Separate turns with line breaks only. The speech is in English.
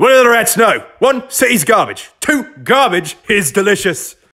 What do the rats know? One, city's garbage. Two, garbage is delicious.